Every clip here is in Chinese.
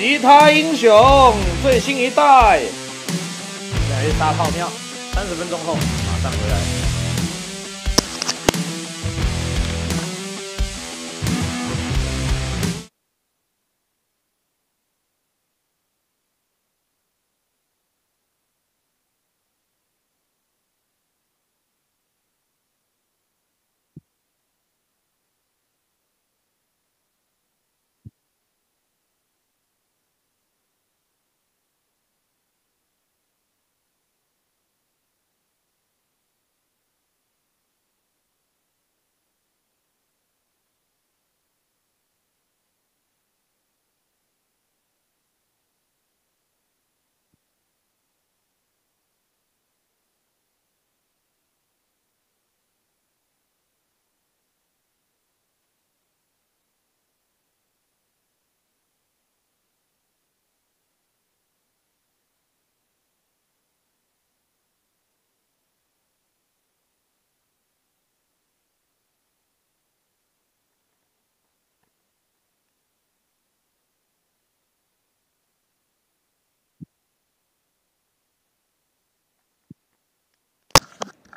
吉他英雄最新一代，来杀泡喵，三十分钟后马上回来。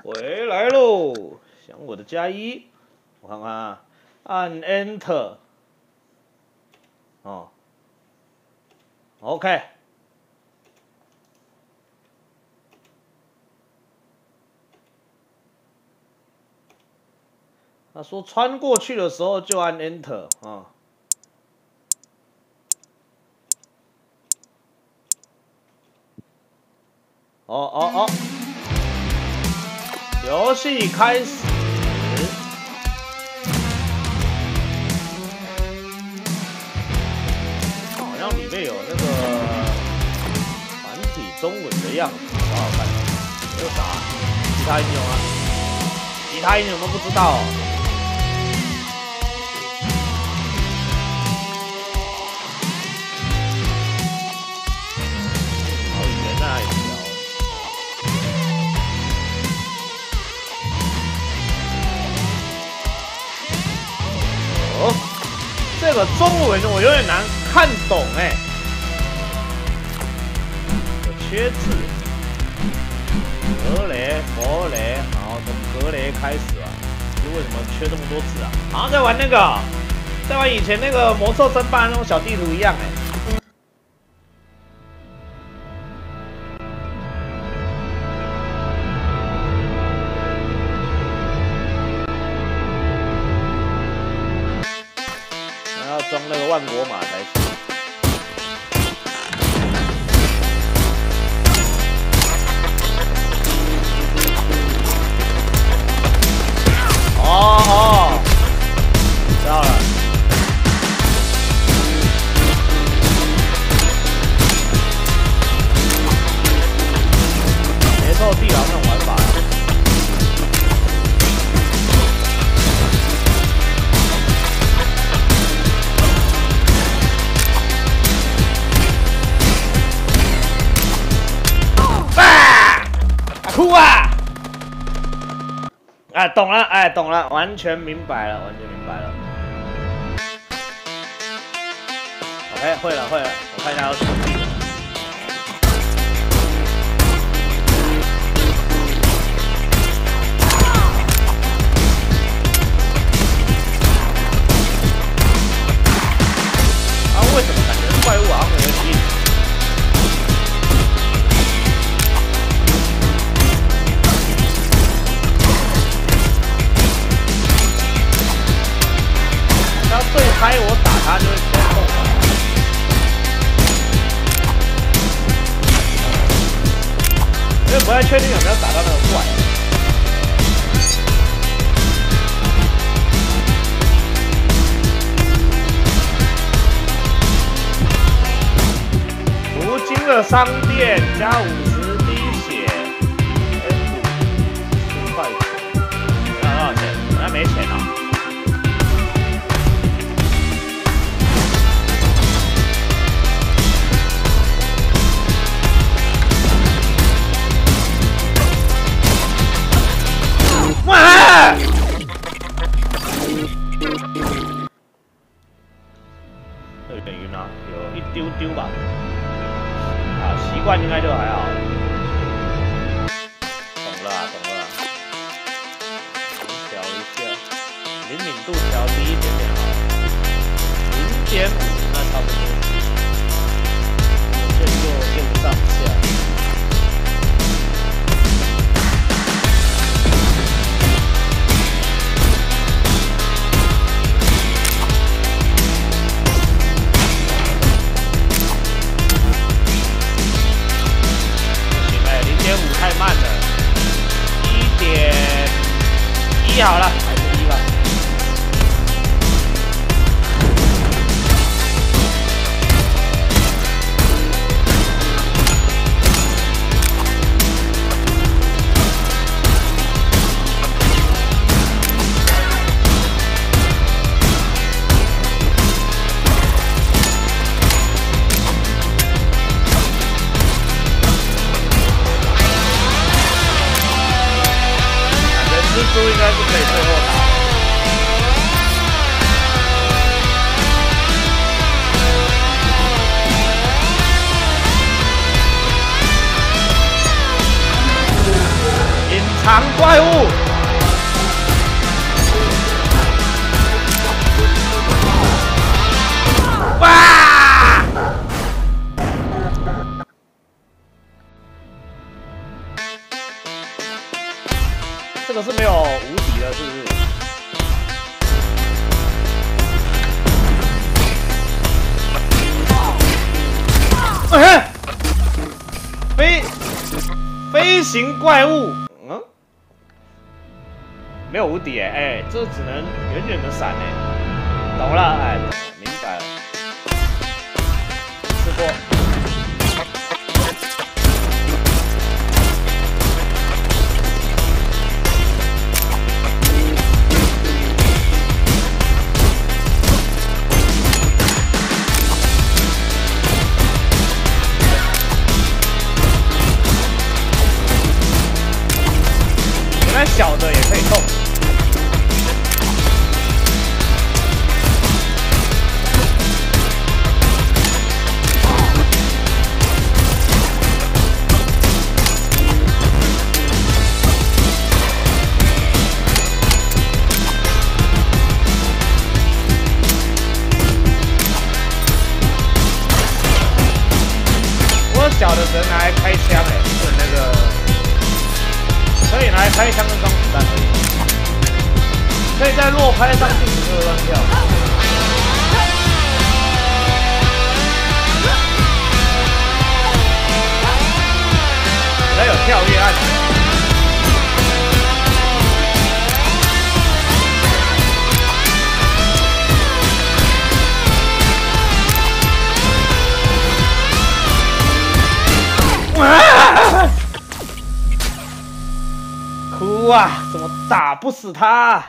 回来喽！想我的加一，我看看啊，按 Enter，哦，OK。他说穿过去的时候就按 Enter 啊。哦哦哦！游戏开始，好像里面有那个繁体中文的样子，好好看。有啥？其他英雄啊？其他英雄都不知道。这个中文我有点难看懂哎，有缺字。格雷佛雷，好，从格雷开始啊，是为什么缺这么多字啊？好像在玩那个，在玩以前那个魔兽争霸那种小地图一样哎。懂了，哎，懂了，完全明白了，完全明白了。OK，会了，会了，我看一下。确定有没有打到那个怪。如今的商店加五怪物，嗯，没有无敌哎哎，这只能远远的闪哎，懂了，哎，明白了，吃播。不死他。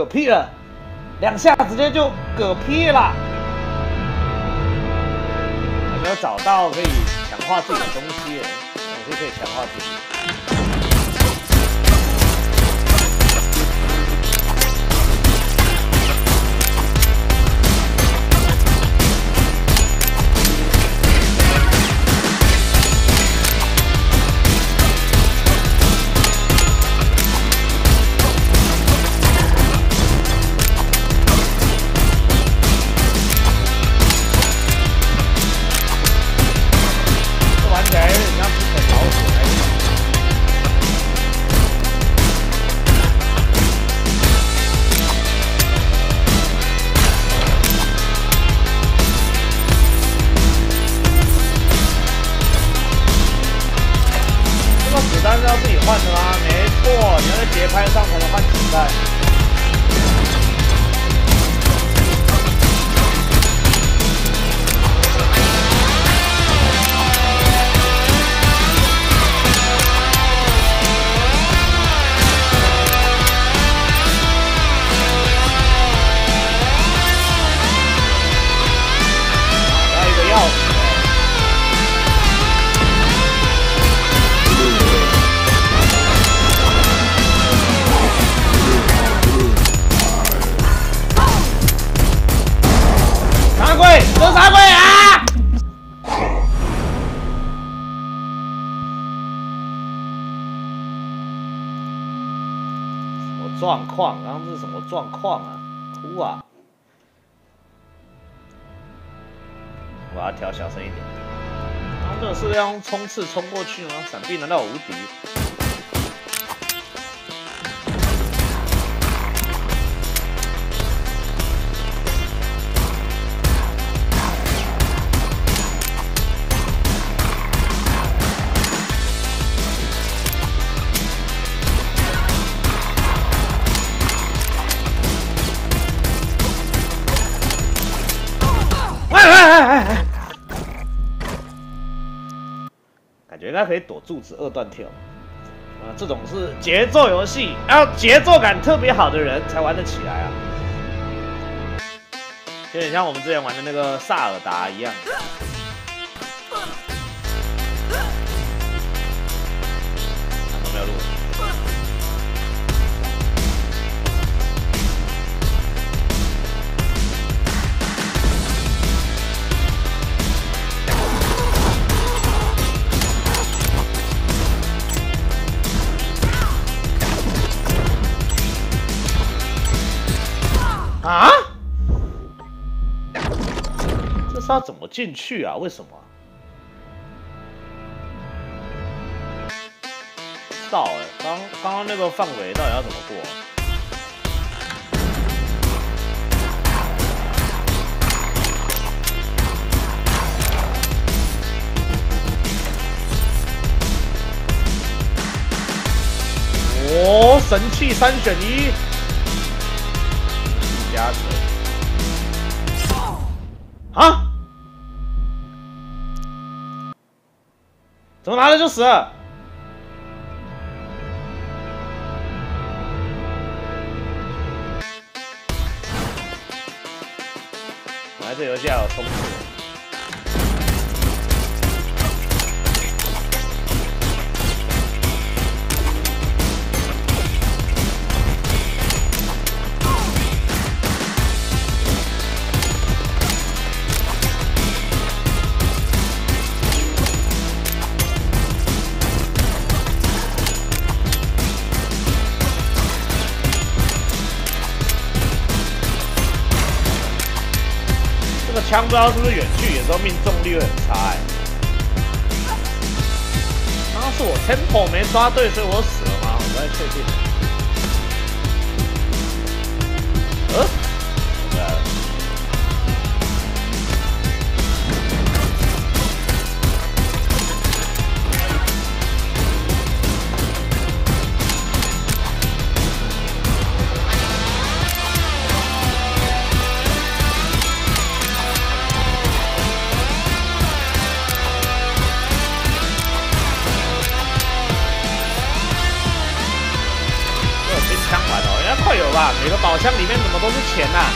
嗝屁了两下直接就嗝屁了。还没有找到可以强化自己的东西总是可以强化自己。冲刺冲过去吗？闪避难道我无敌？他可以躲柱子二段跳啊！这种是节奏游戏，要节奏感特别好的人才玩得起来啊！有点像我们之前玩的那个萨尔达一样。进去啊？为什么？道哎，刚刚刚那个范围到底要怎么过？哦，神器三选一。加成啊！怎么拿了就死？来，这游戏还有冲刺。枪不知道是不是远距，有时候命中率会很差哎。刚刚是我 temple 没抓对，所以我死了吗？我不太确定。钱呐？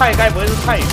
菜，该不会是菜园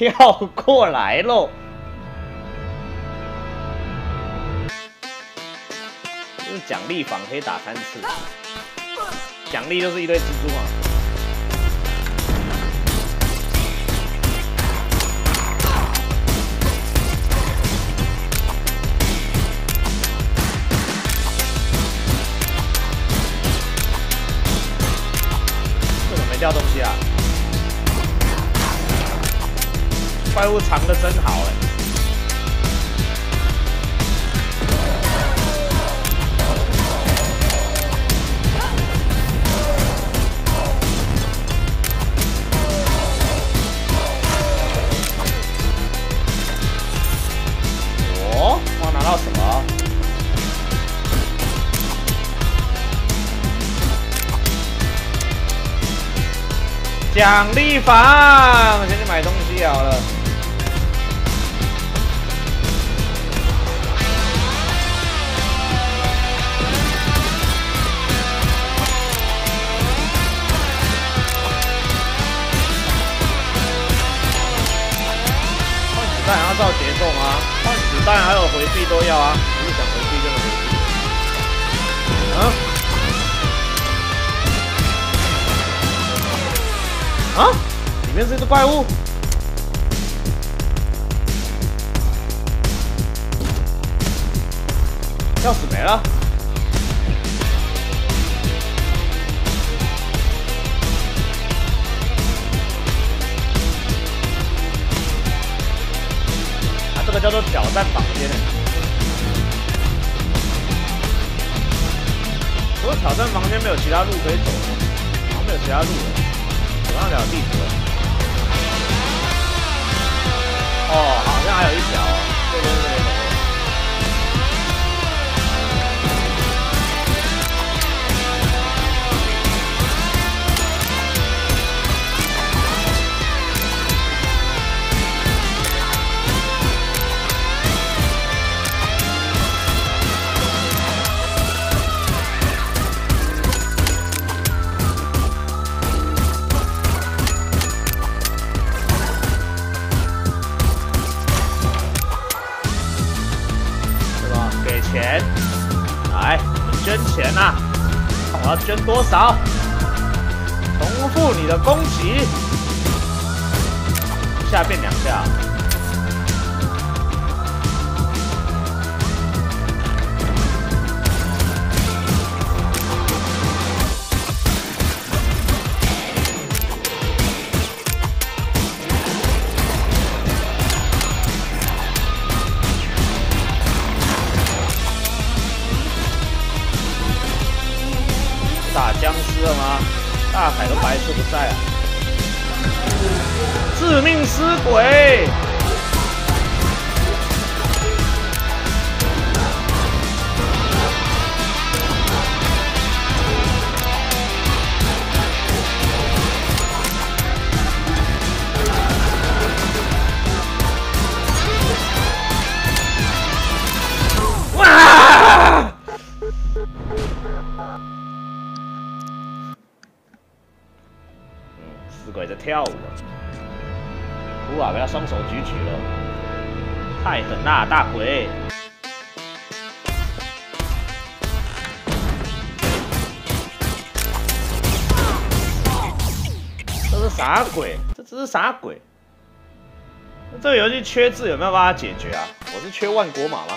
跳过来喽！这是奖励房，可以打三次。奖励就是一堆蜘蛛啊！掉东西啊！怪物藏的真好哎！哦，我拿到什么？奖励房，先去买东西好了。当然还有回避都要啊，不是想回避就能回避。啊。啊！里面是一只怪物，钥匙没了。叫做挑战房间。不过挑战房间没有其他路可以走，好像没有其他路了。上了地图。哦，好像还有一条，这边这边要捐多少？重复你的攻击，一下变两下。白痴不在啊！致命尸鬼！举举了，太狠了，大鬼！这是啥鬼？这只是啥鬼？这个游戏缺字有没有办法解决啊？我是缺万国码吗？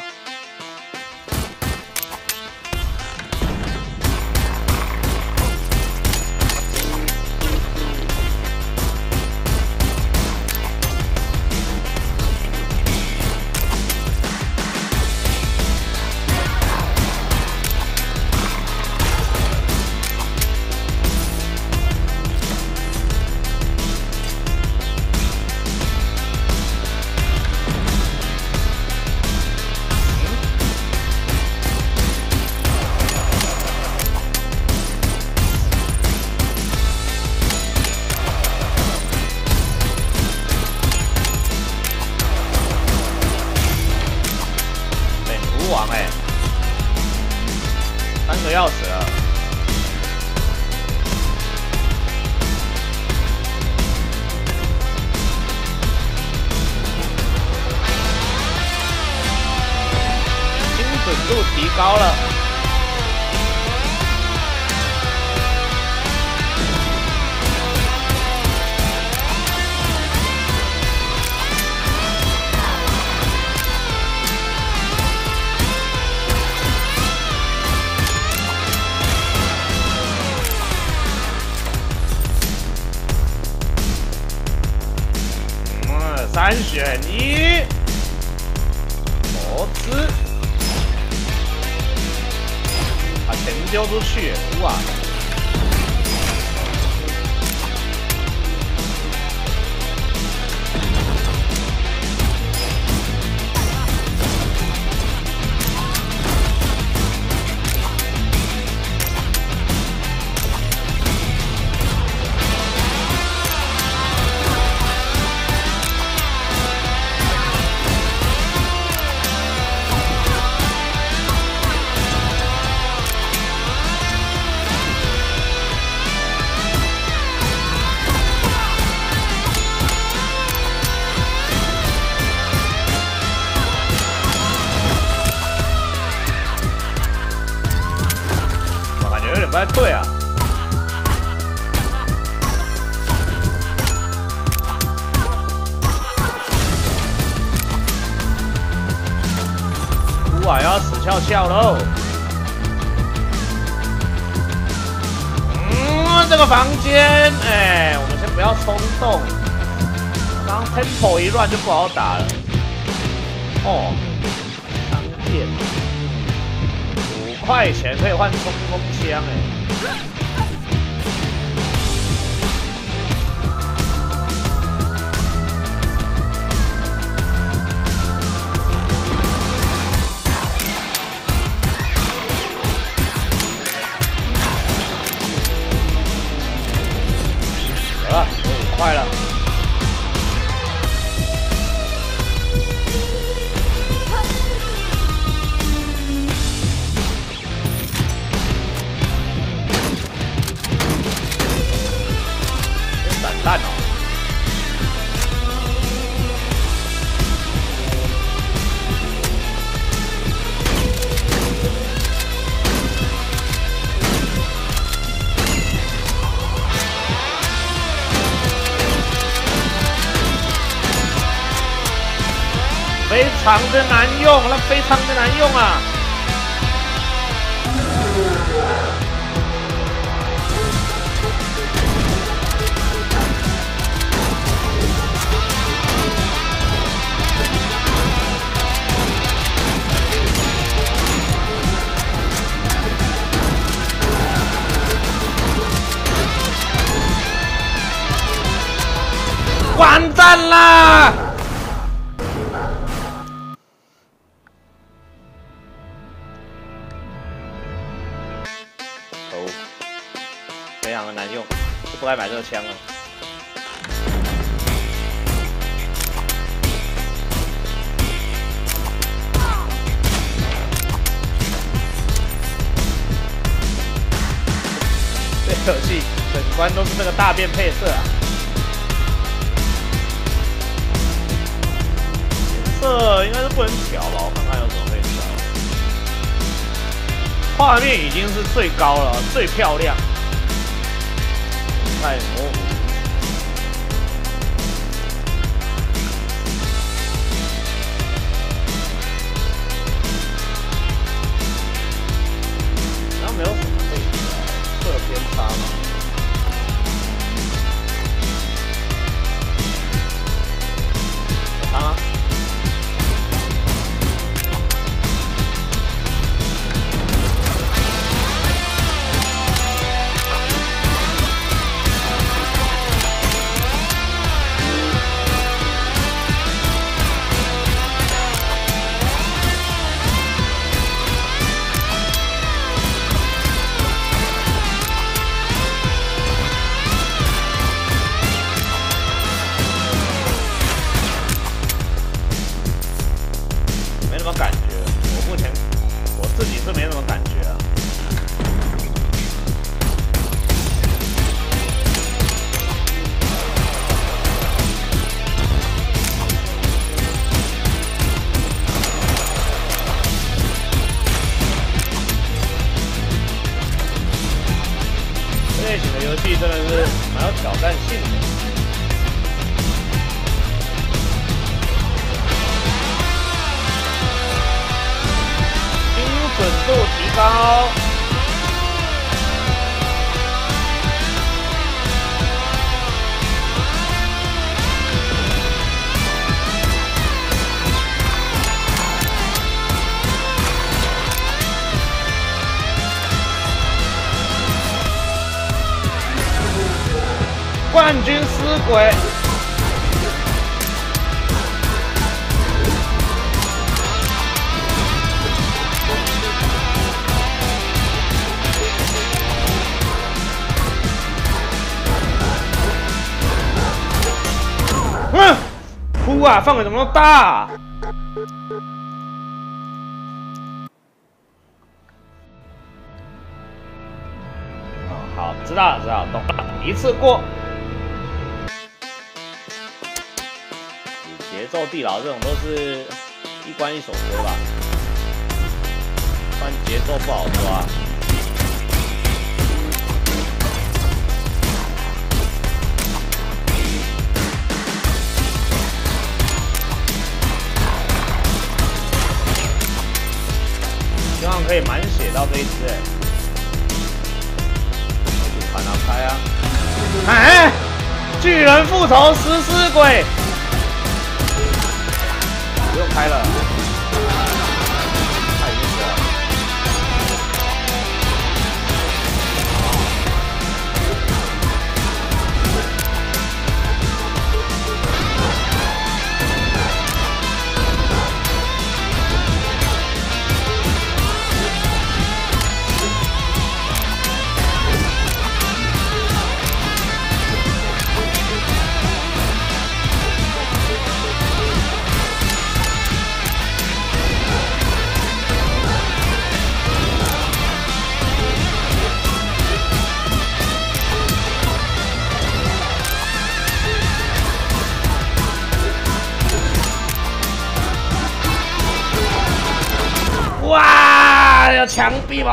就不好打了。非常的难用，那非常的难用啊！完蛋啦！大便配色啊！这应该是不能调吧？我看看有什么可以调。画面已经是最高了，最漂亮。哎我哇，范围怎么那么大、好，知道了，知道了，懂了，一次过。节奏地牢这种都是一关一首歌吧，不然节奏不好抓。可以满血到这一只哎，把它开啊！哎，巨人复仇食尸鬼，不用开了，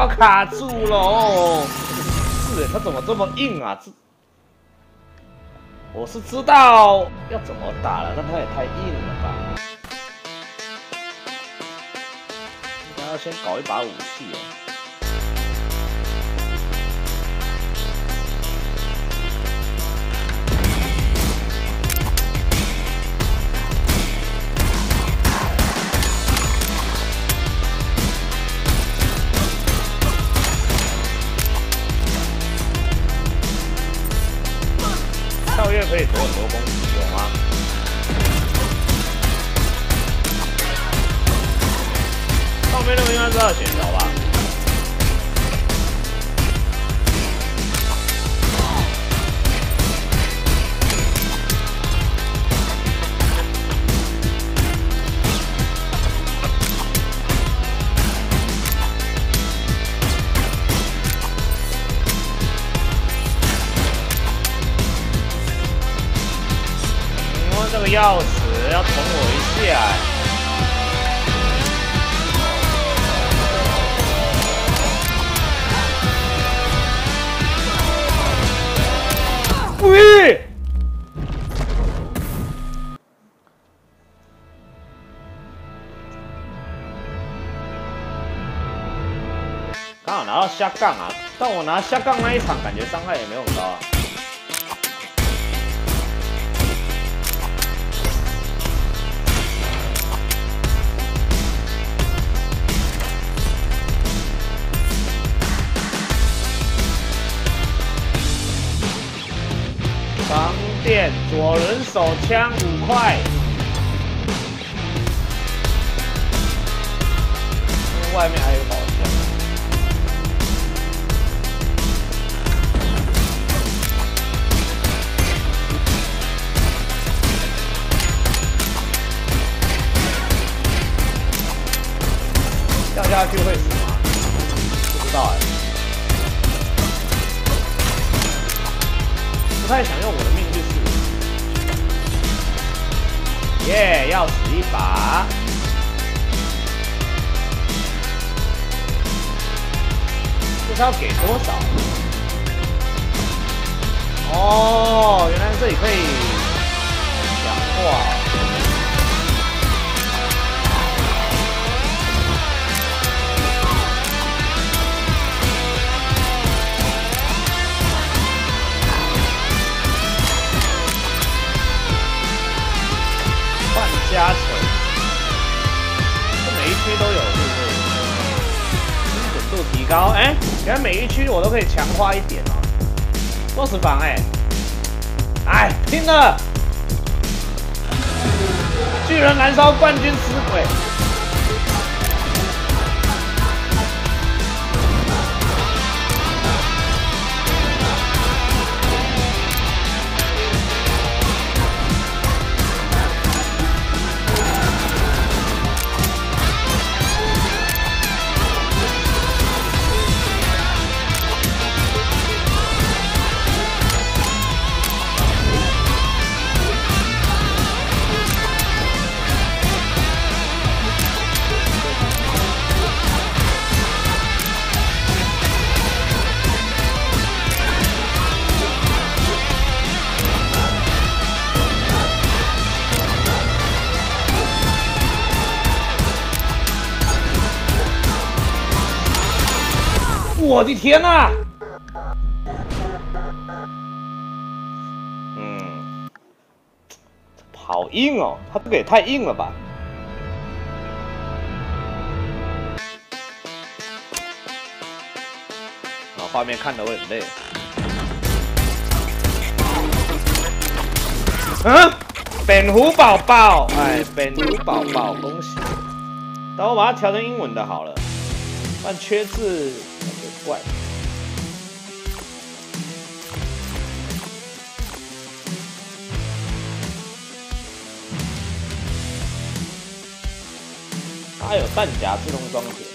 要卡住了哦。是，他怎么这么硬啊？我是知道要怎么打了，但他也太硬了吧。应该要先搞一把武器哦。可以躲很多攻击，有吗？上面那个应该是二血刚好拿到下杠啊，但我拿下杠那一场，感觉伤害也没有很高啊。左轮手枪五块，外面还有下去会死吗？不知道哎，不太想用我的命去试。耶，要死一把，这是要给多少？哦，原来这里可以讲话。然后，哎，原来每一区我都可以强化一点哦。boss 房，哎，哎，拼了！巨人燃烧冠军死鬼。天呐！嗯，好硬哦，他这个也太硬了吧！啊，画面看的我很累。嗯，本狐宝宝，哎，本狐宝宝，恭喜！等我把它调成英文的好了，不然缺字。怪，它有弹夹自动装填。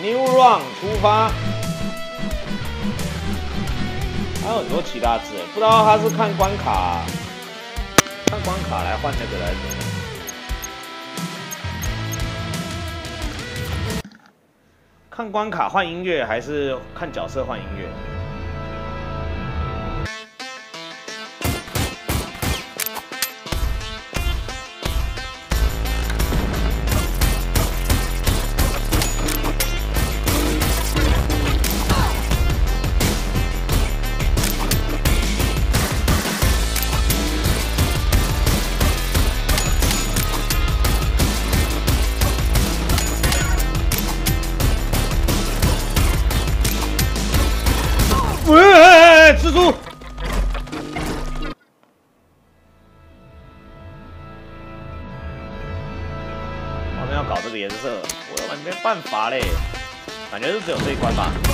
New Run 出发。还有很多其他字，不知道他是看关卡，看关卡来换那个来着。看关卡换音乐还是看角色换音乐？感觉是只有这一关吧。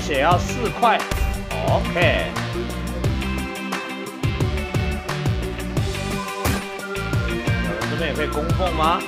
血要四块，OK。这边也可以供奉吗？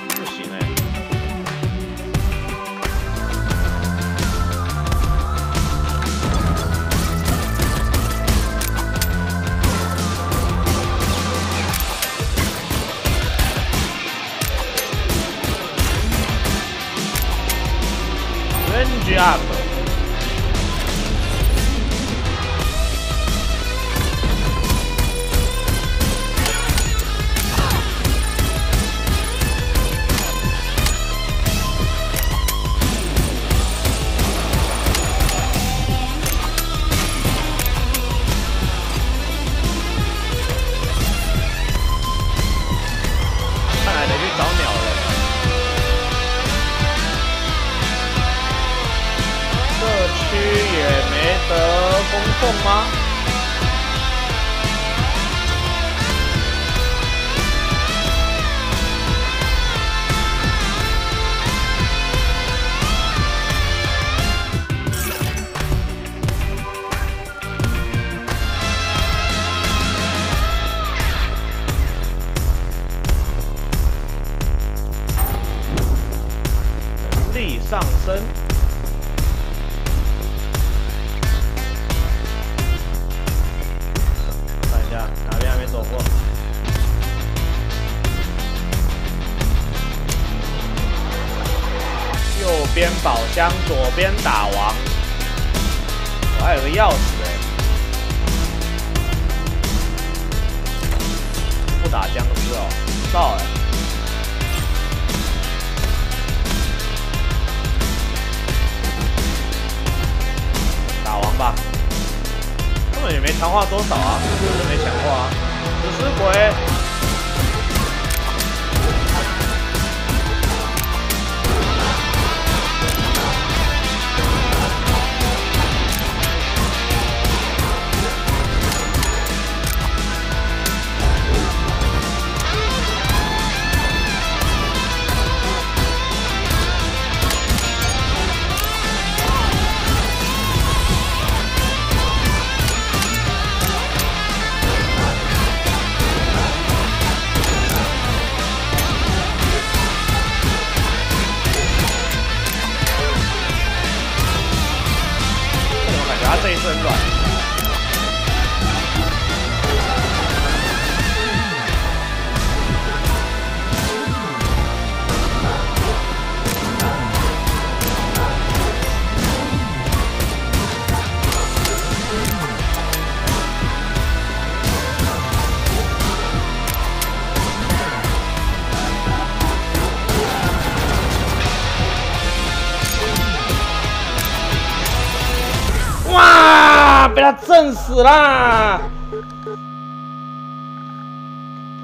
啦！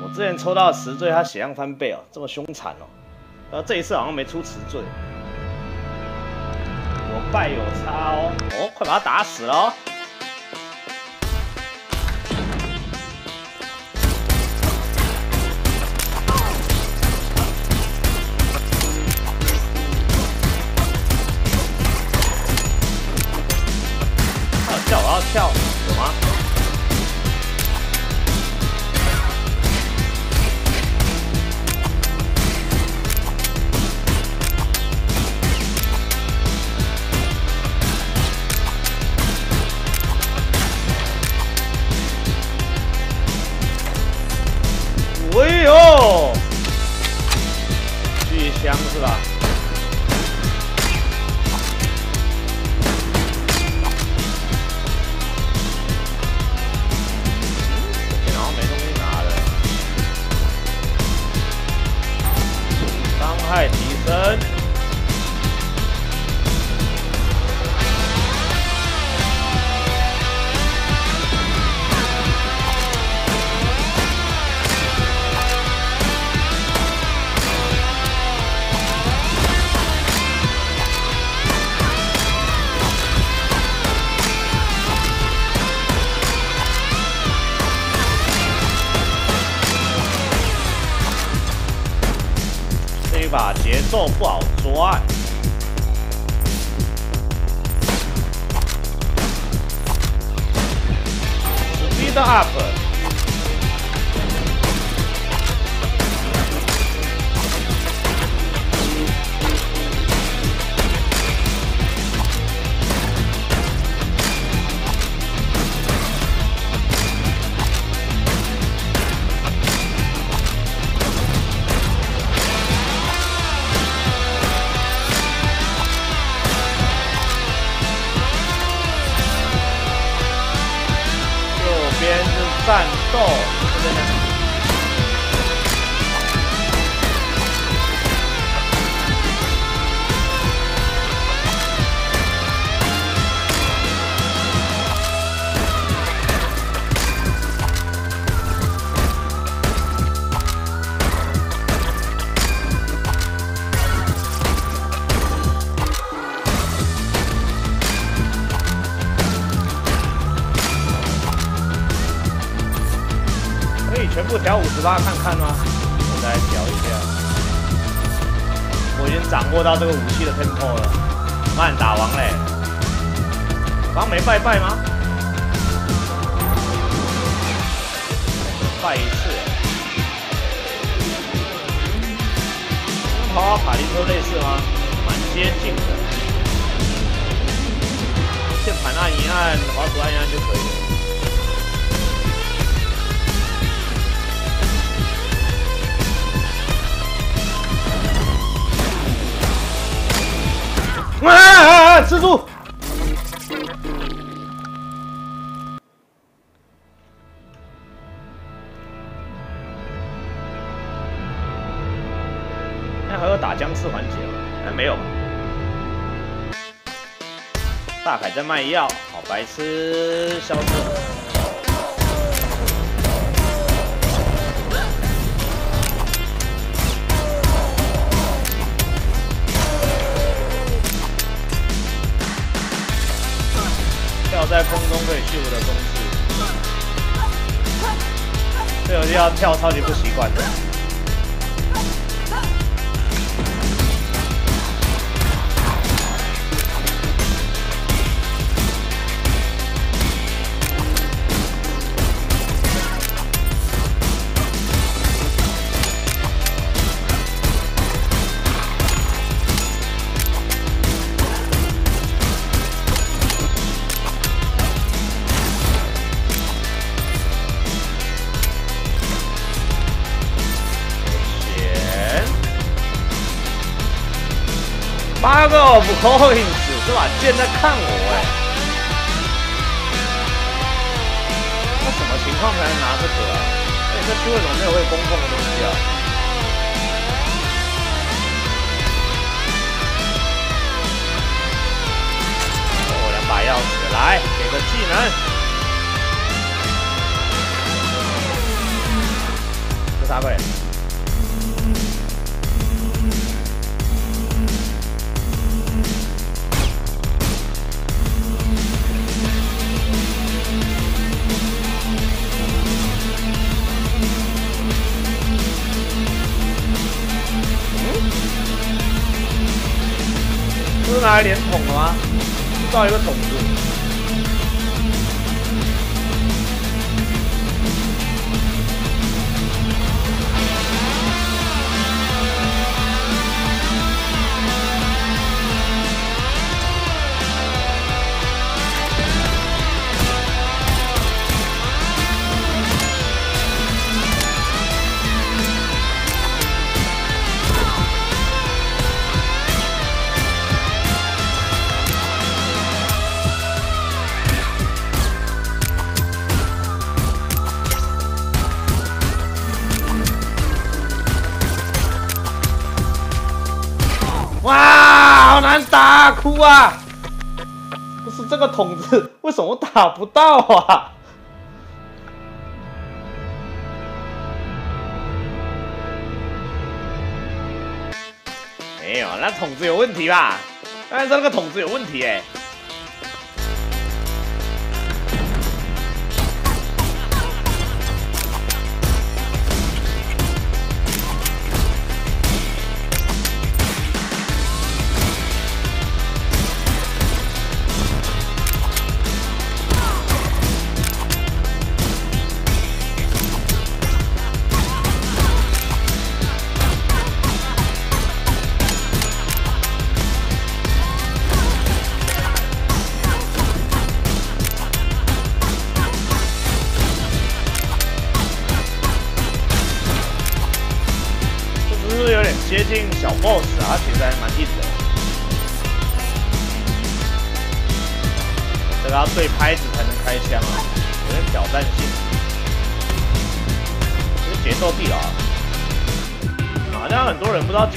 我之前抽到词缀，他血量翻倍哦，这么凶残哦。然后这一次好像没出词缀，我败有差哦。哦，快把他打死了！跳我要跳到这个武器的 tempo 了。慢打王嘞！刚没拜拜吗？拜一次。跟跑跑卡丁车类似吗？蛮接近的。键盘按一按，滑鼠按一按就可以了。吃住！那还有打僵尸环节吗？哎，没有。大凯在卖药，好白痴，消失。跳超级不习惯的。八个 coins 是吧？竟然在看我哎！那什么情况才能拿这个啊？哎，这区为什么没有会公共的东西啊？哦，两把钥匙，来，给个技能。这啥鬼？拿来连桶的吗？啊！不是这个桶子，为什么打不到啊？没有，那桶子有问题吧？当然是那个桶子有问题哎。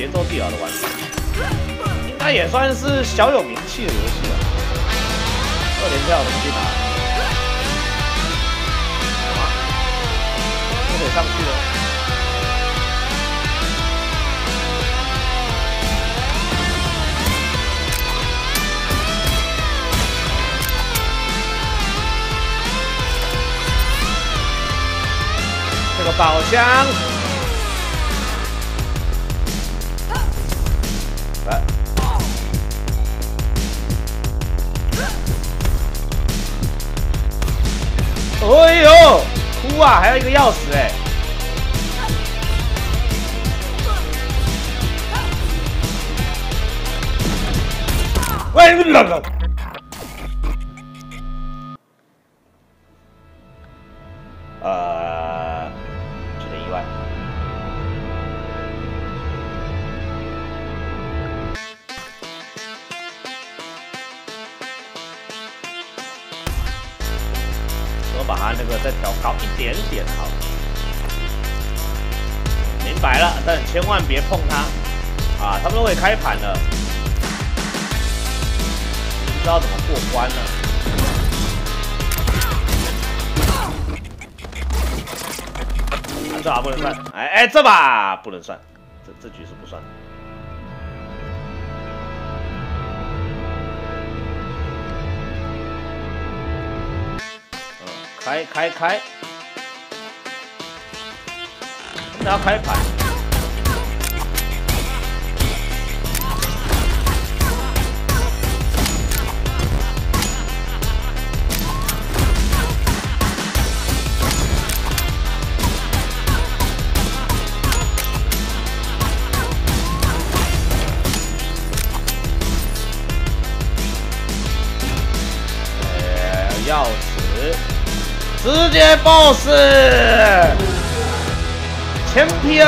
节奏地牢的玩法，应该也算是小有名气的游戏了。二连跳怎么去打？就可以上去了。这个宝箱，哇！还有一个钥匙哎，这把不能算，这这局是不算。开开开！要开牌。直接 boss 前批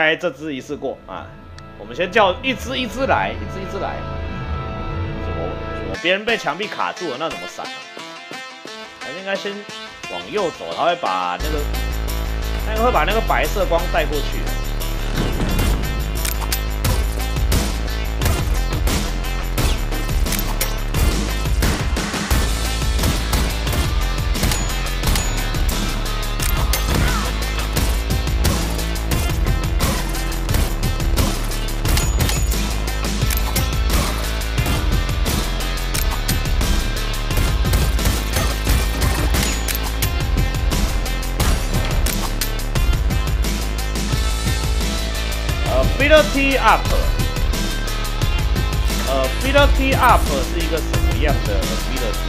开这只一次过啊！我们先叫一只一只来，一只一只来。我我别人被墙壁卡住了，那怎么闪啊？还是应该先往右走，他会把那个，他会把那个白色光带过去。up，呃，Ability up 是一个什么样的 ability？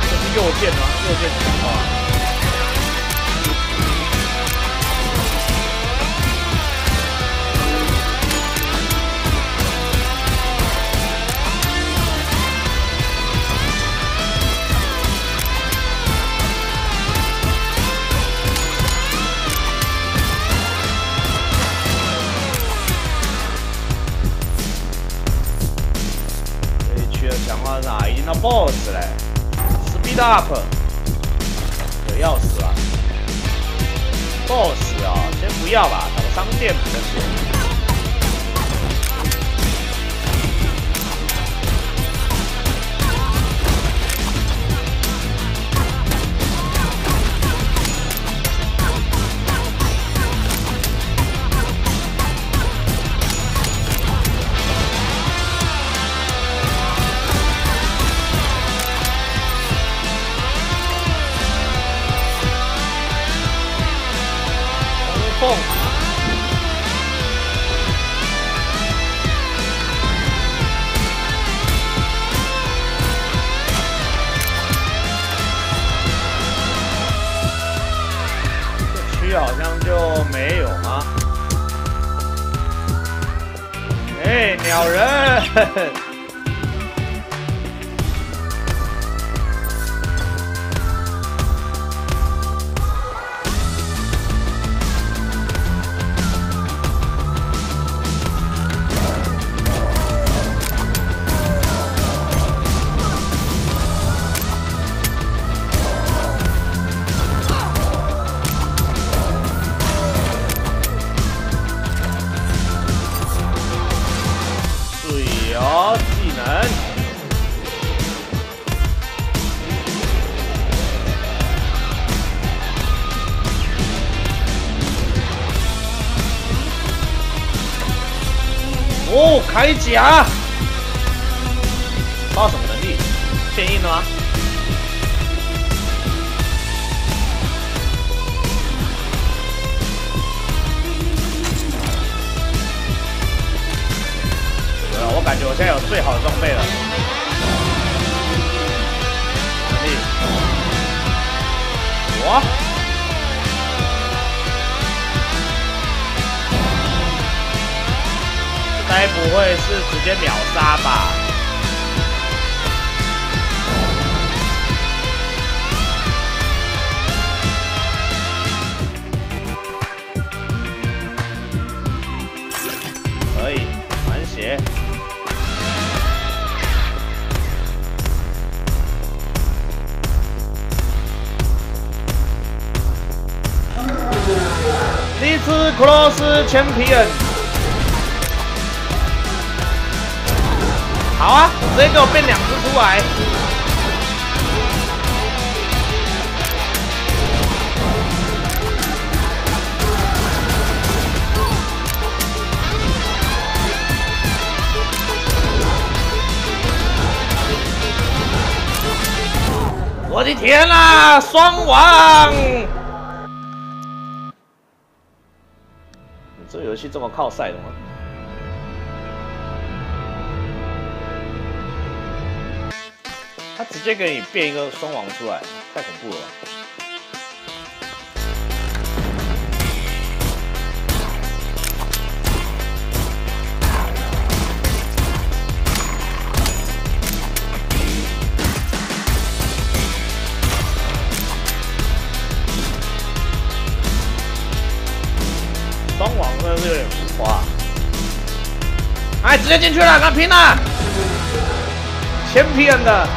这是右键吗？右键讲 champion，好啊，直接给我变两只出来。我的天呐，双王！这么靠赛的吗？他直接给你变一个双王出来，太恐怖了。吧直接进去了，跟他拼了，前皮人的，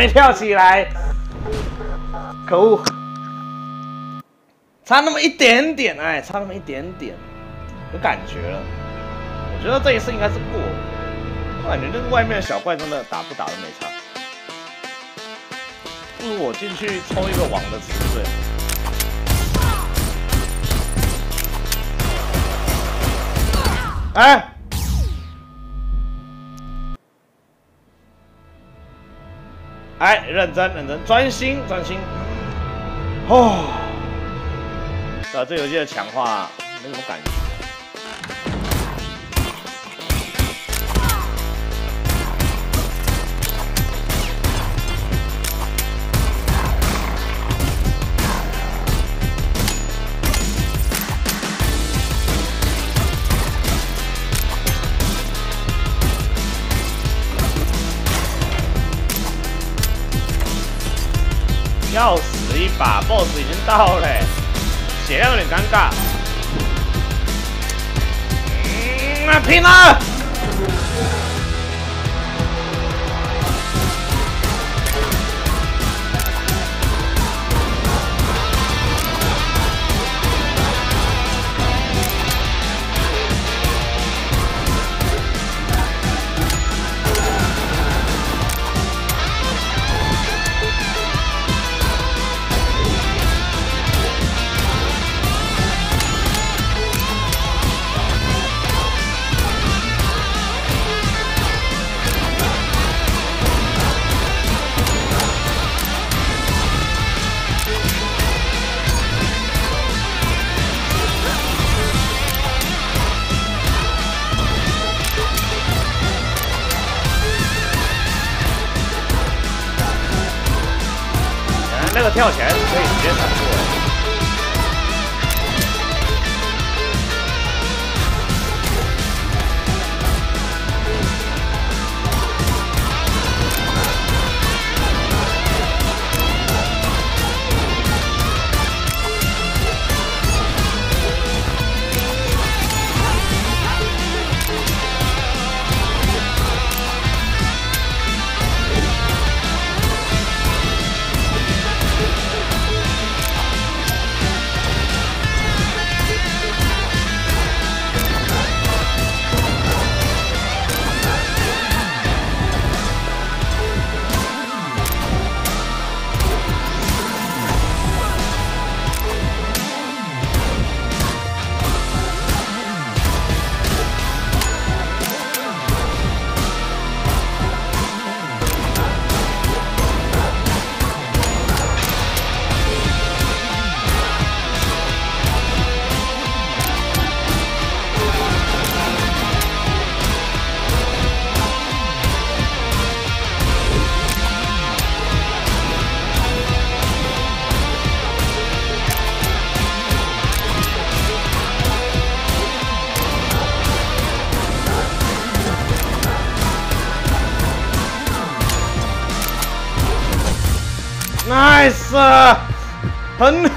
没跳起来，可恶，差那么一点点，哎，差那么一点点，有感觉了。我觉得这一次应该是过，我感觉那个外面的小怪真的打不打都没差，不如我进去抽一个网的词缀。哎。哎，认真认真，专心专心。哦，啊，这游戏的强化没什么感觉。要死一把，BOSS 已经到了，血量有点尴尬。嗯，拼了！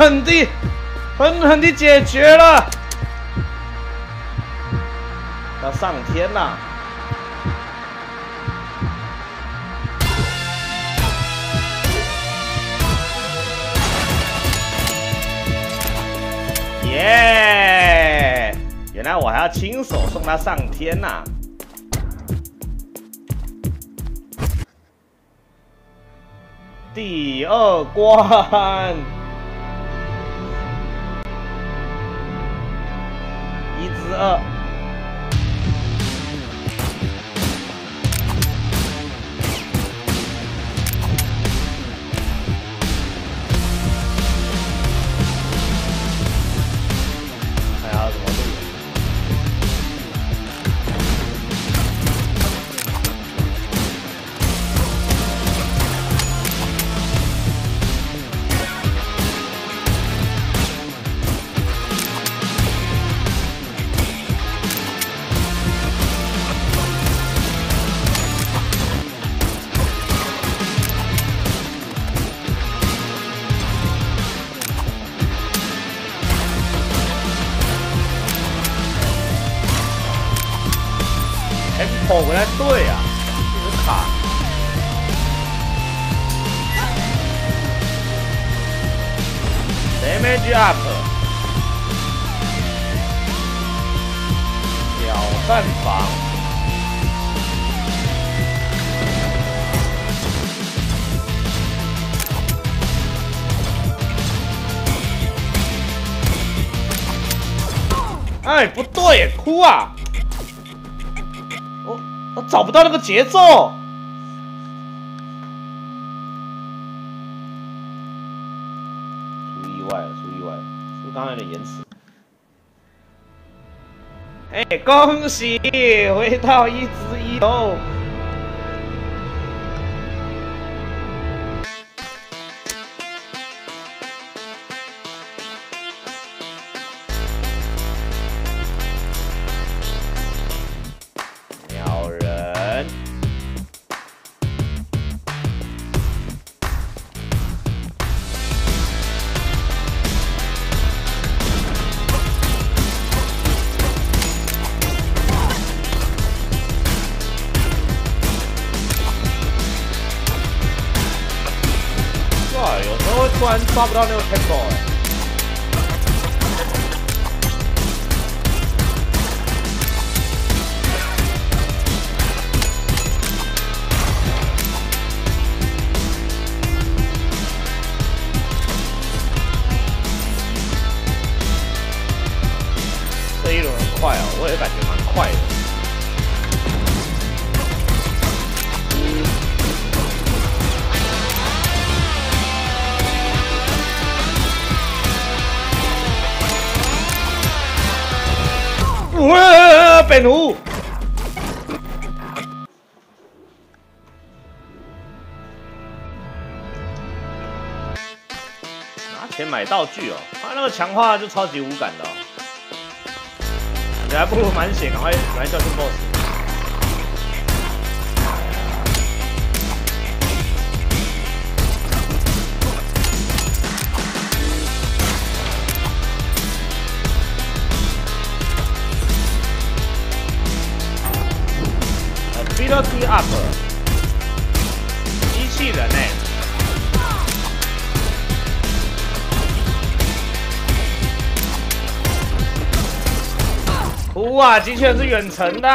狠地，狠狠地解决了，要上天呐，耶！原来我还要亲手送他上天呐！第二关，我来对啊，一直卡。Damage up，挑战房。哎，不对，哭啊！找不到那个节奏。出意外了，出意外了，是不是刚才有点延迟？哎，恭喜回到一直一哦！抓不到那个买道具哦，他那个强化就超级无感的哦。你还不如满血，赶快赶快教训 BOSS。Ability up，哇，机器人是远程的。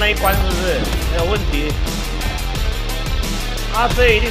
那一关，是不是没有问题？啊，这一定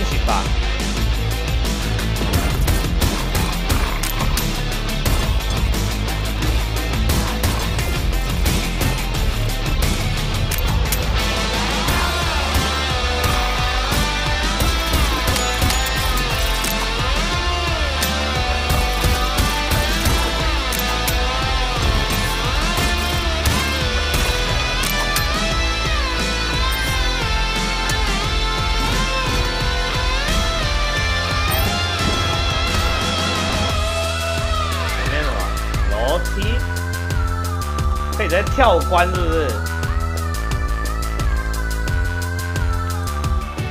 关是不是？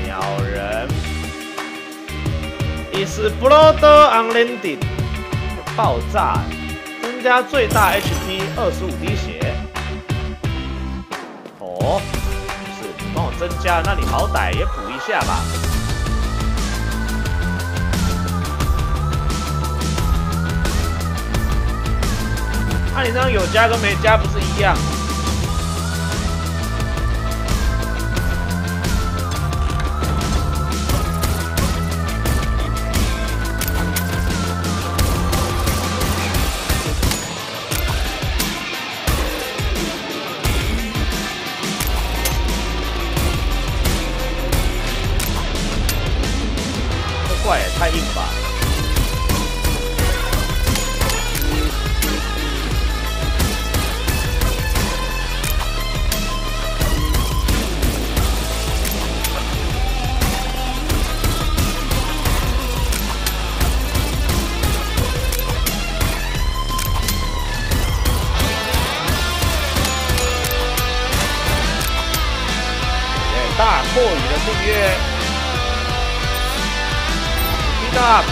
鸟人，is blood on landing，爆炸，增加最大 HP 二十五滴血。哦，是你帮我增加，那你好歹也补一下吧。那你这样有加跟没加不是一样？up，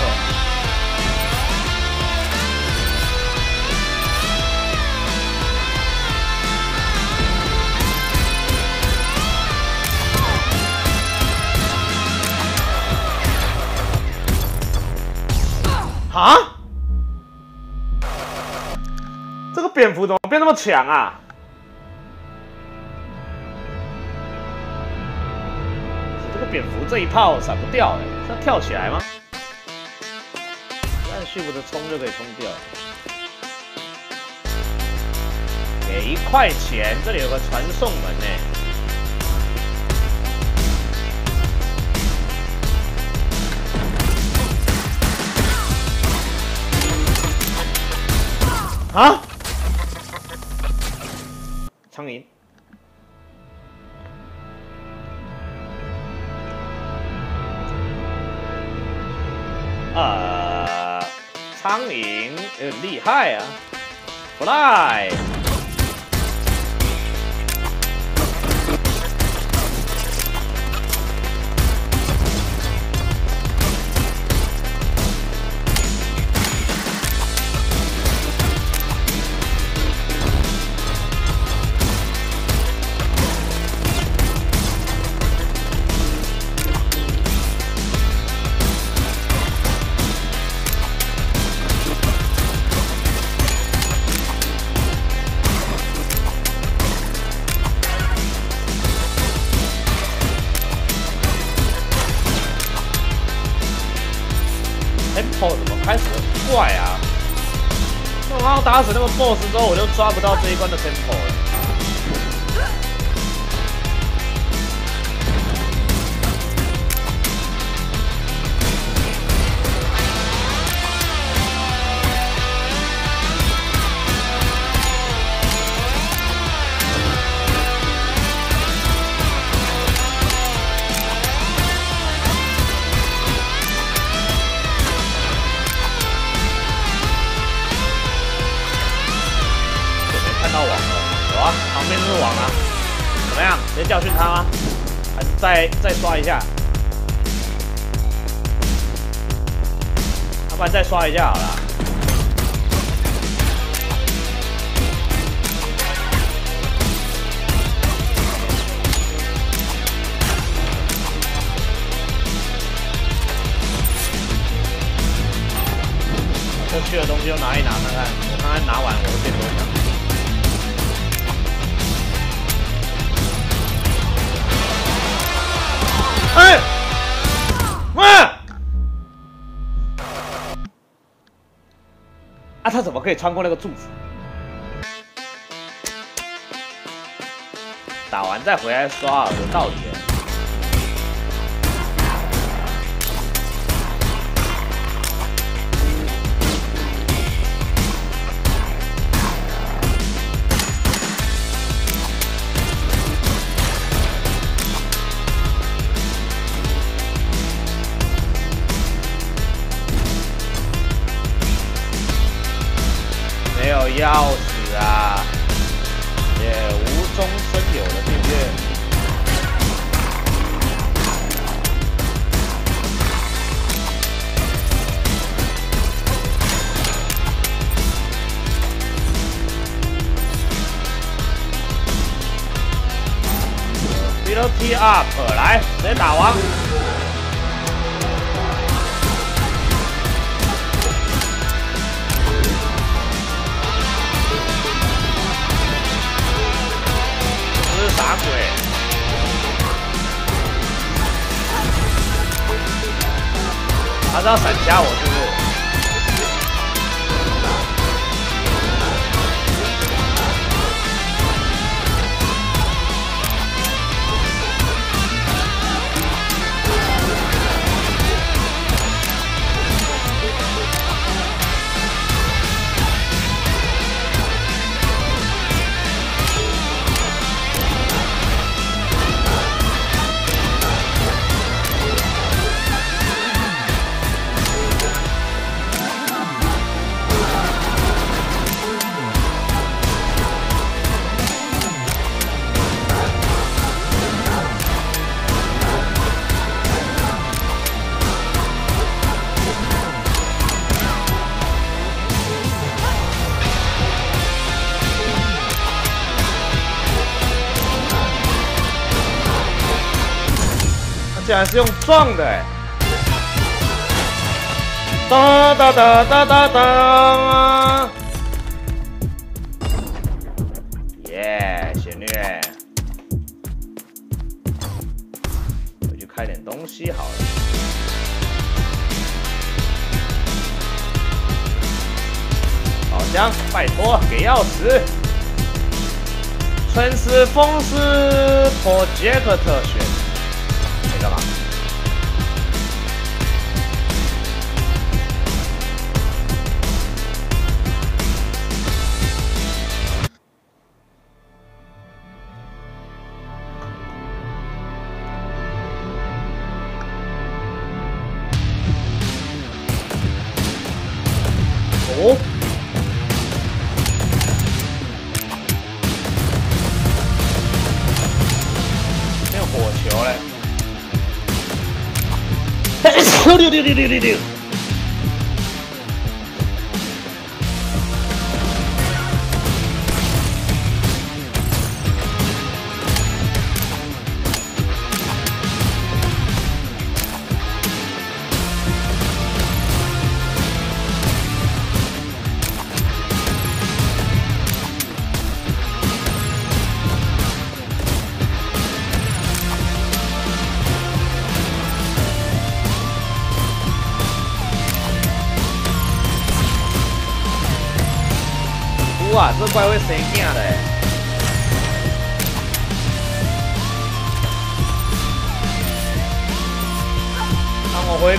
啊？这个蝙蝠怎么变那么强啊？这个蝙蝠这一炮闪不掉哎。是要跳起来吗？按 Shift 冲就可以冲掉。给一块钱，这里有个传送门呢。啊！苍蝇。苍蝇很厉害啊，fly。打死那个 boss 之后，我就抓不到这一关的 tempo 一下？要不然再刷一下好了。他怎么可以穿过那个柱子？打完再回来刷，有道理。up，来，直接打王。这是啥鬼？他是要闪瞎我，撞的！哒哒哒哒哒哒！耶，邪虐！我去开点东西好了。宝箱，拜托，给钥匙。全是风狮破杰克特选。火球嘞！溜溜溜溜溜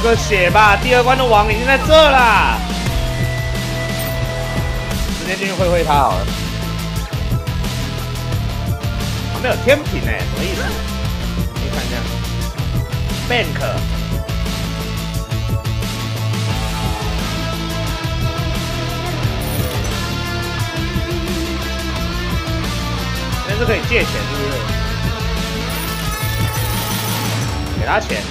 个血吧，第二关的王已经在这啦！直接进去会会他好了。没有天平哎，什么意思？你看一下，bank。是可以借钱，是不是？给他钱，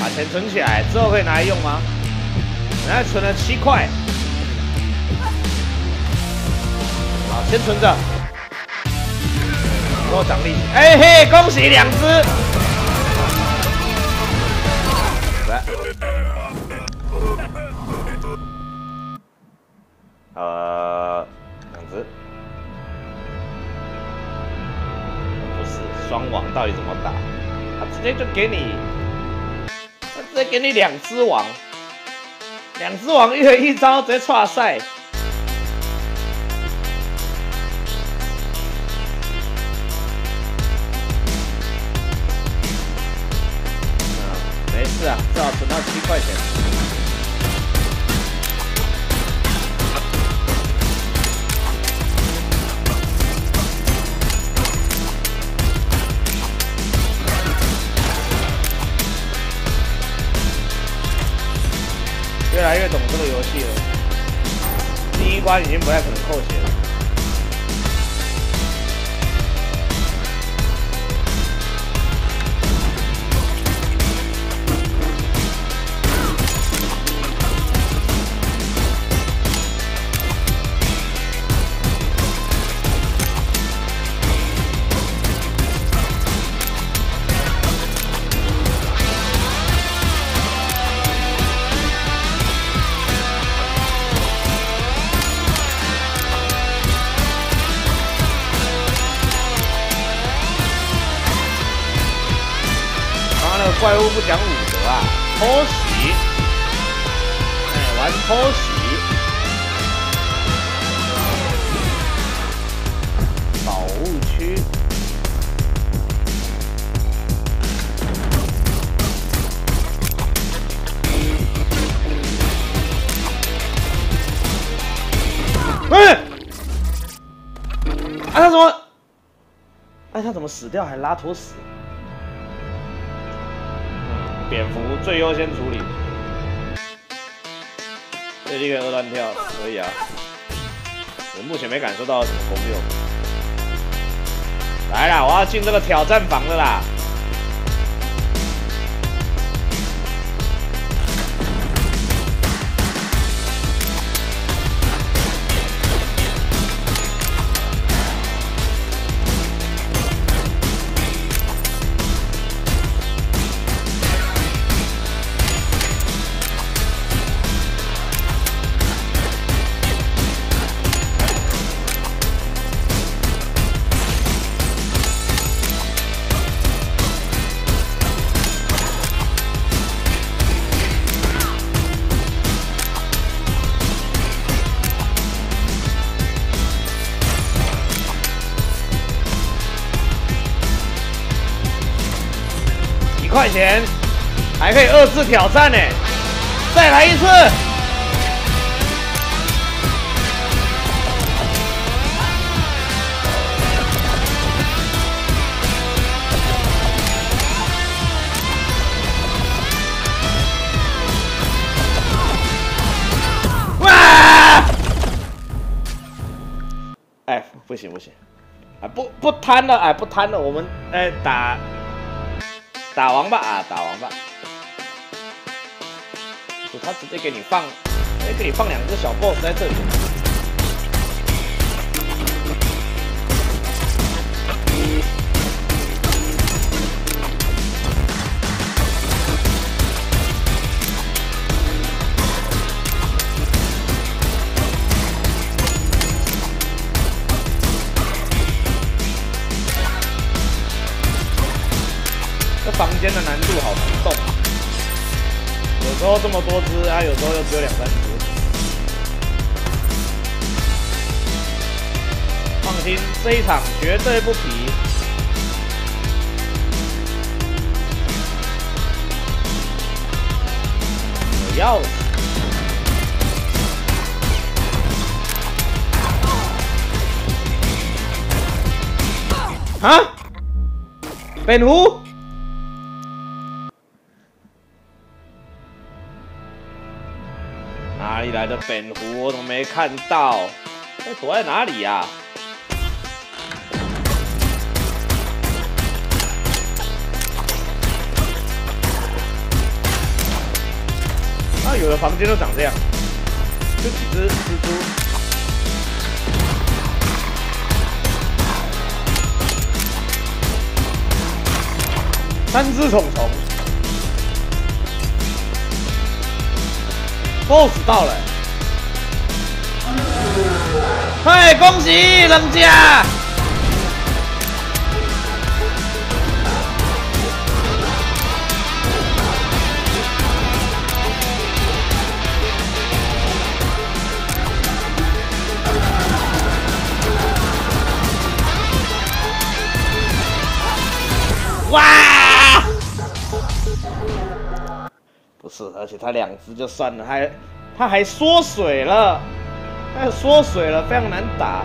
把钱存起来，之后可以拿来用吗？现在存了七块，好，先存着，给我奖励。哎嘿，恭喜两只！来，呃，两只。不是双王到底怎么打？他直接就给你，给你两只王，两只王一人一招，直接跨赛。没事啊，至少存到七块钱。关已经不太可能扣血了。他怎么死掉？还拉坨死？蝙蝠最优先处理，最近可以二段跳，可以啊。我目前没感受到什么功用。来啦，我要进这个挑战房了啦！二次挑战呢，再来一次。哇！哎，不行不行，啊不不贪了，哎不贪了，我们哎打打王吧啊打王吧，他直接给你放，哎给你放两只小 boss 在这里。这房间的难度好难动，时候这么多只啊，有时候又只有两三只。放心，这一场绝对不皮。我要。啊？蝙蝠？的粉狐？我怎么没看到？哎，躲在哪里呀、啊？有的房间都长这样，就几只蜘蛛。三只虫虫，BOSS 到了、嗨，恭喜人家！哇！不是，而且他两只就算了，还他还缩水了，哎缩水了，非常难打。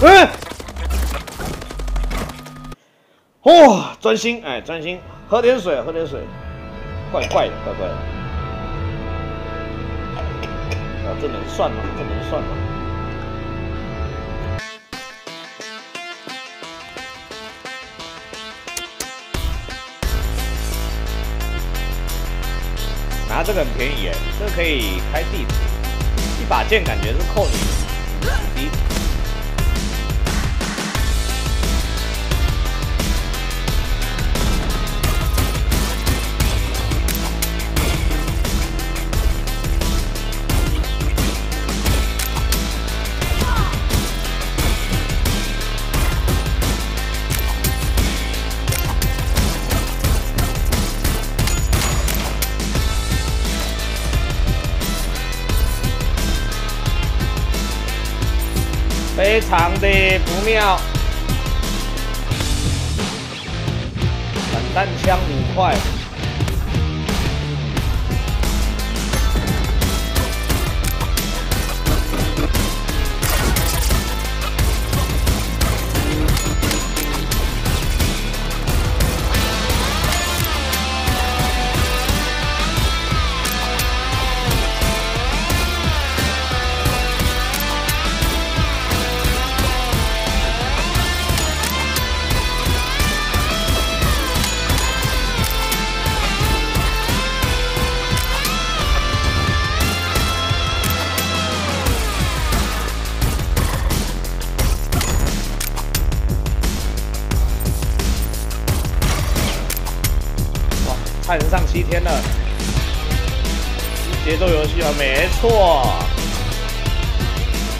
嗯，哇，专心，哎，专心，喝点水，喝点水，怪怪的，怪怪的。啊，这能算吗？这能算吗？拿这个很便宜耶，这个可以开地图，一把剑感觉是扣你很低。常的不妙。散弹枪五块，错，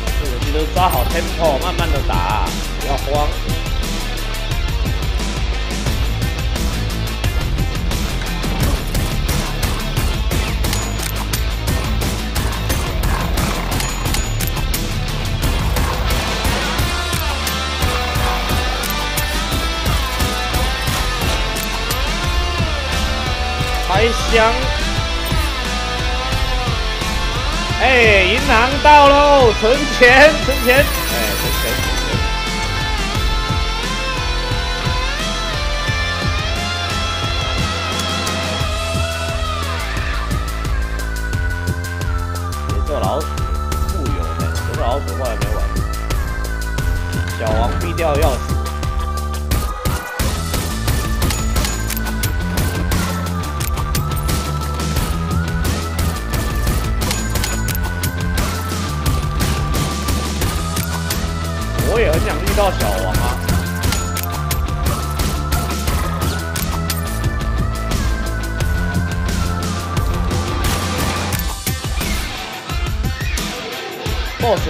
所以我记得抓好 tempo 慢慢的打，不要慌。开箱。哎，银行到喽，存钱，存钱，哎，存钱，存钱。这老鼠富有呢，这老鼠后来没完。小王必掉钥匙。我也很想遇到小王啊！boss。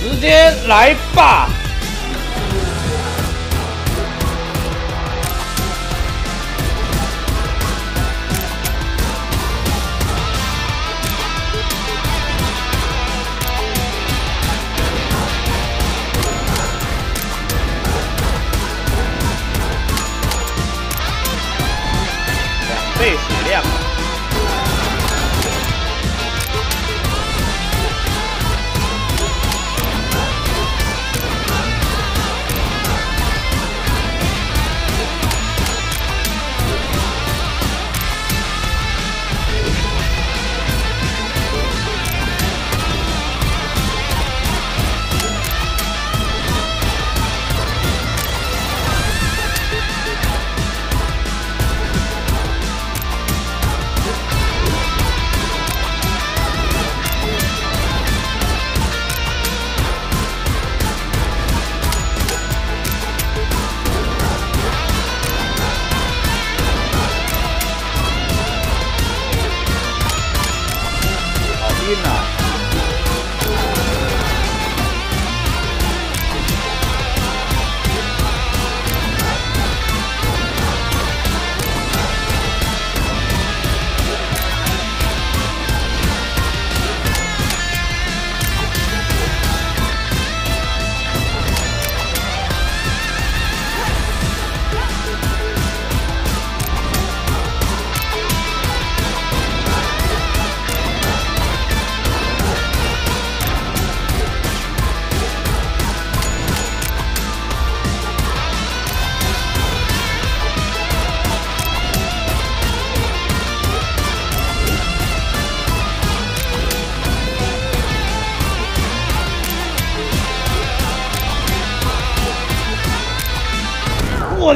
直接来吧！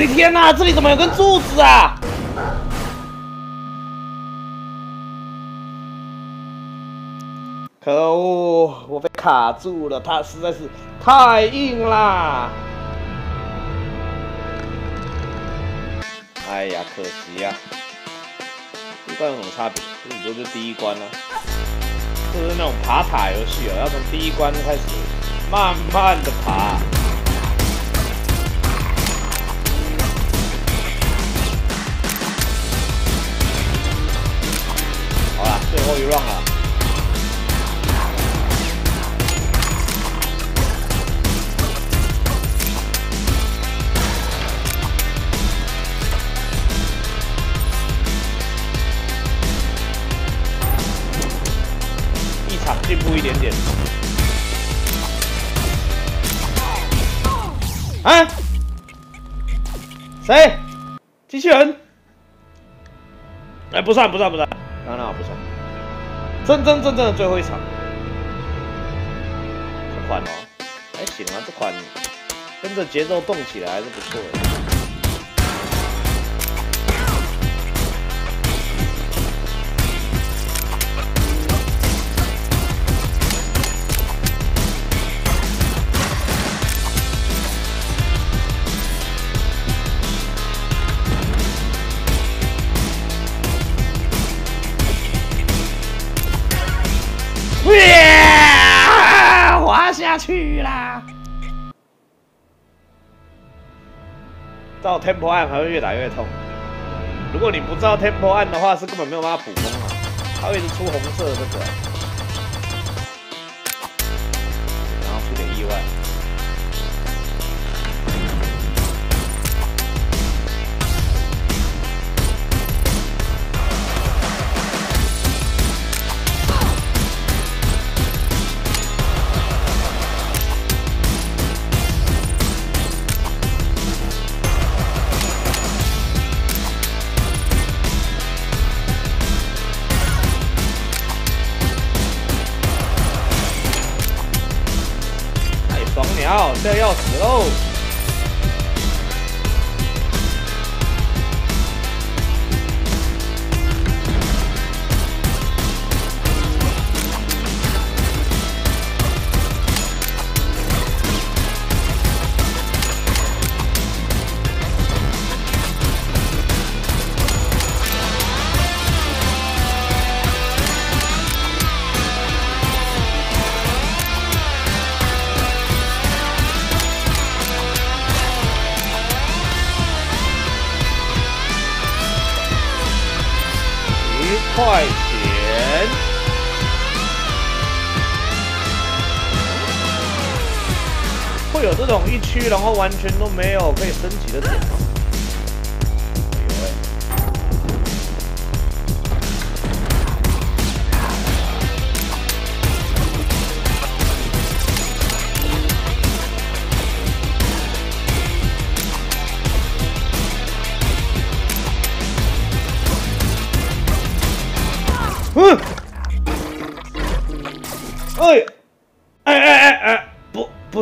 我的天哪，这里怎么有根柱子啊？可恶，我被卡住了，它实在是太硬啦！哎呀，可惜呀！这关有什么差别？这你说就第一关了，就是那种爬塔游戏哦，要从第一关开始慢慢的爬。后一 round 了，一场进步一点点。啊？谁？机器人？哎，不算，不算，不算，当然不算。真真正正的最后一场，这款哦，还行啊，这款跟着节奏动起来还是不错的。照 tempo 按还会越来越痛。如果你不照 tempo 按的话，是根本没有办法补攻啊。它会一直出红色的这个，然后完全都没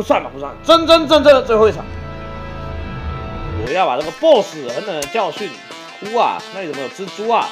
算吧，不算，真真正正的最后一场，我要把这个 BOSS 狠狠的教训。哭啊，那里怎么有蜘蛛啊？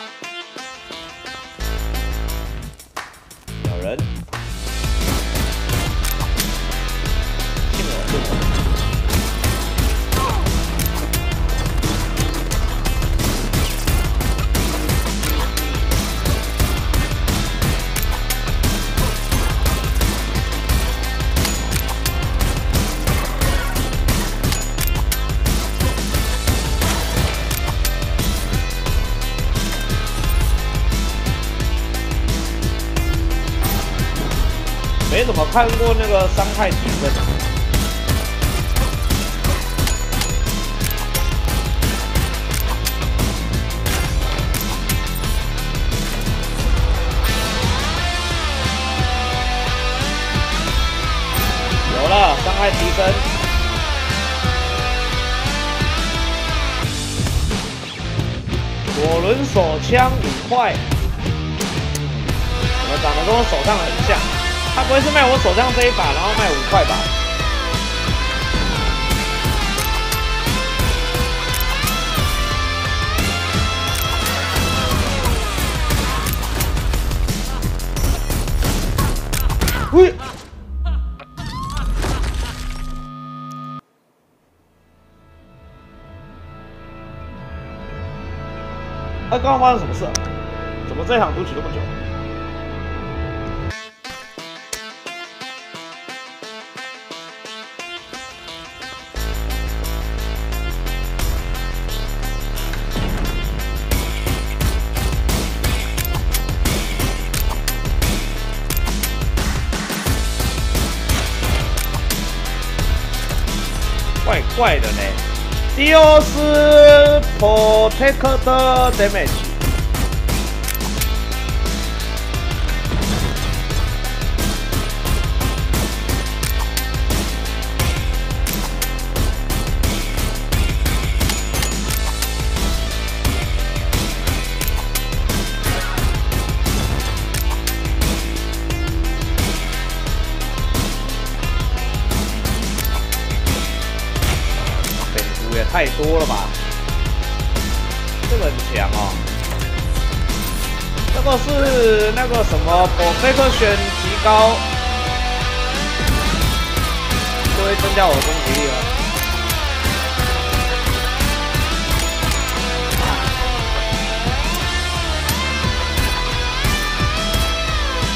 看过那个伤害提升。有了，伤害提升。左轮手枪五块，怎么长得跟我手上很像？他不会是卖我手上这一把，然后卖五块吧？喂！啊，刚刚发生什么事、怎么这一场读取那么久？怪的呢。Deals protect damage。什么 protection 提高，就会增加我的攻击力了。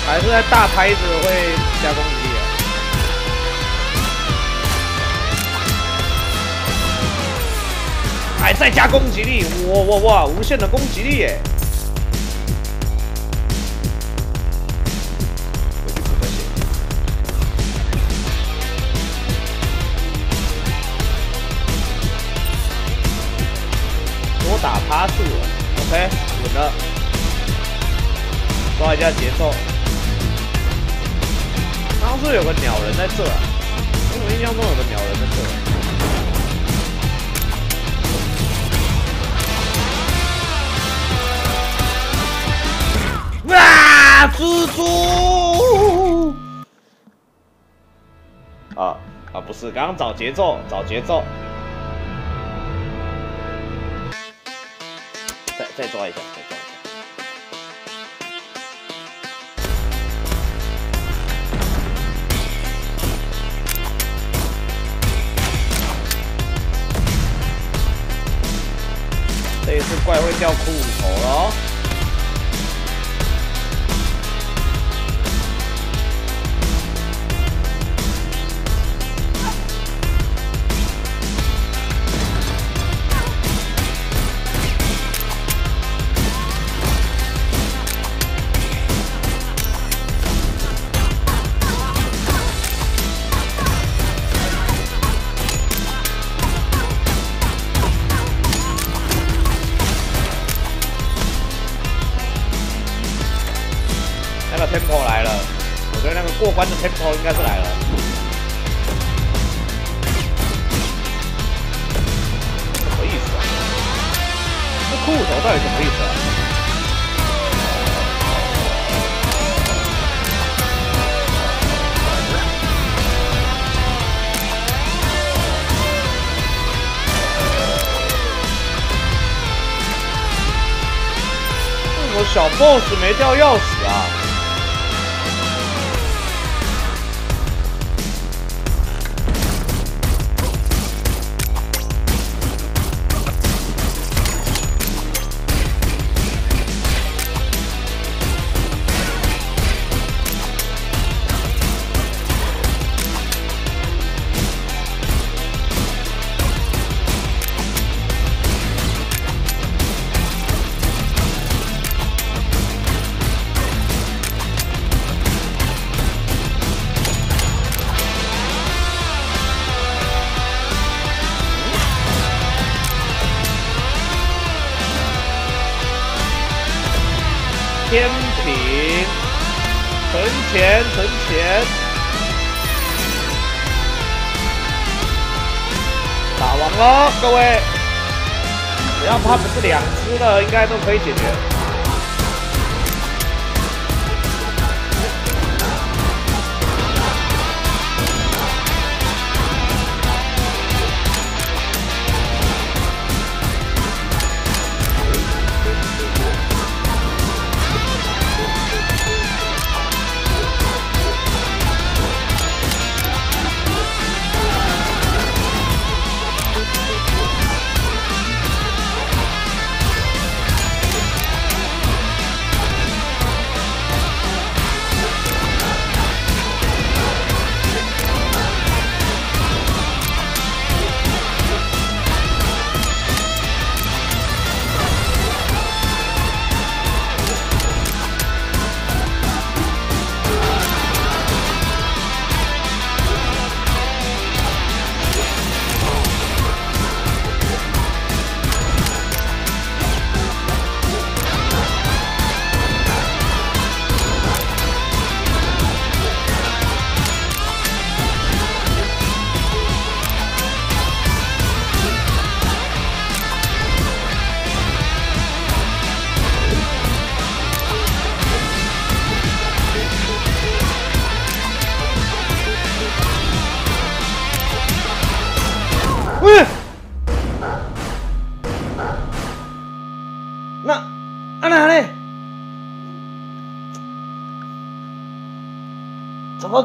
还是在大拍子会加攻击力？还在加攻击力，哇哇哇！无限的攻击力耶！打趴树了，OK，稳了，抓一下节奏。刚刚是有个鸟人在这，我印象中有个鸟人在这。哇，蜘蛛！啊啊，不是，刚刚找节奏，找节奏。再抓一下，再抓一下。这一次怪会掉骷髅头了哦。要用应该都可以解决。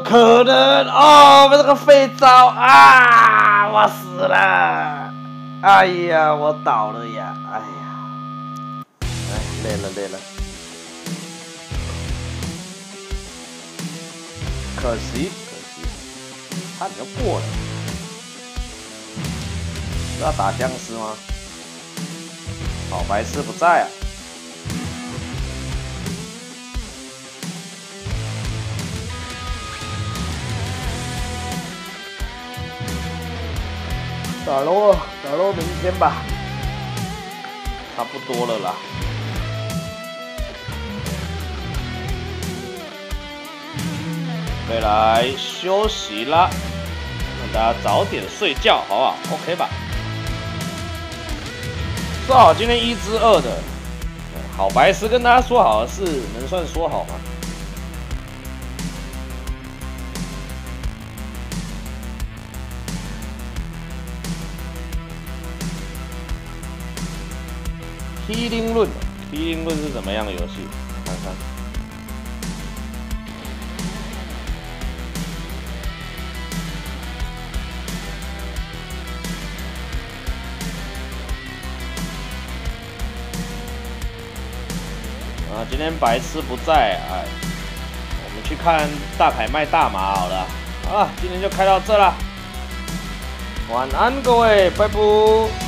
可能？哦，我这个废招啊！我死了！哎呀，我倒了呀！哎呀，哎，累了累了，可惜可惜，差点就过了。要打僵尸吗？好白痴不在啊！打喽，打喽，明天吧。差不多了啦。回来休息啦，让大家早点睡觉，好不好？OK 吧？说好今天一之二的，好白痴跟大家说好的事，能算说好吗？批灵论，批灵论是怎么样的游戏？看看。啊，今天白痴不在，哎，我们去看大凯卖大麻好了。好了，今天就开到这了，晚安各位，拜拜。